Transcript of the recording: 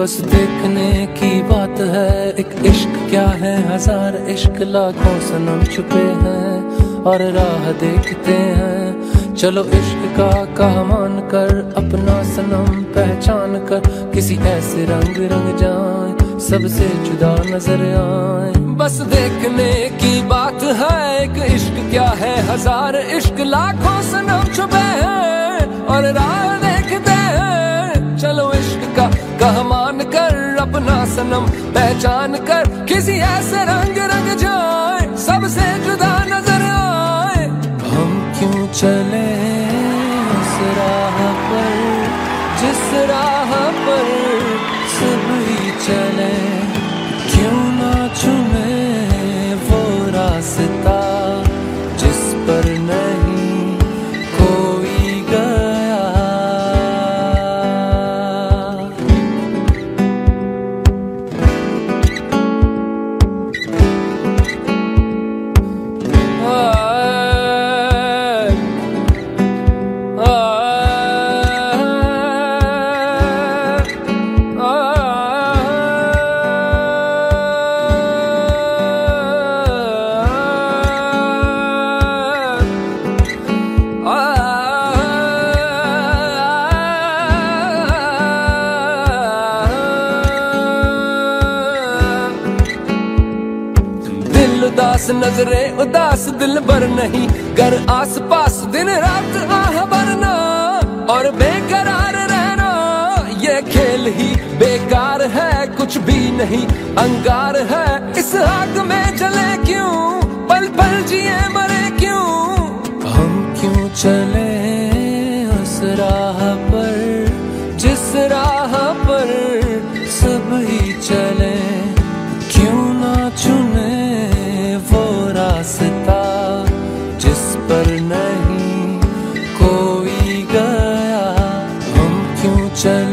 بس دیکھنے کی بات ہے، ایک عشق کیا ہے؟ ہزار عشق لاکھوں سنم چھپے ہیں اور راہ دیکھتے ہیں۔ چلو عشق کا کہا مان کر، اپنا سنم پہچان کر، کسی ایسے رنگ رنگ جائیں، سب سے جدا نظر آئیں۔ بس دیکھنے کی بات ہے، ایک عشق کیا ہے؟ ہزار عشق لاکھوں سنم چھپے ہیں اور راہ لو عشق کا کہ مان کر اپنا سنم پہچان کر کسی ایسے رنگ رنگ جائے، سب سے جدا نظر آئے۔ ہم کیوں چلے اس راہ پر؟ جس راہ پر؟ دل اداس نظریں اداس دل بر نہیں۔ گر آس پاس دن رات آہ برنا اور بے قرار رہنا۔ یہ کھیل ہی بیکار ہے، کچھ بھی نہیں۔ انگار ہے، اس آگ میں چلے کیوں؟ پل پل جیے مرے کیوں؟ ہم کیوں چلے؟ پر نہیں کوئی گیا۔ ہم کیوں چل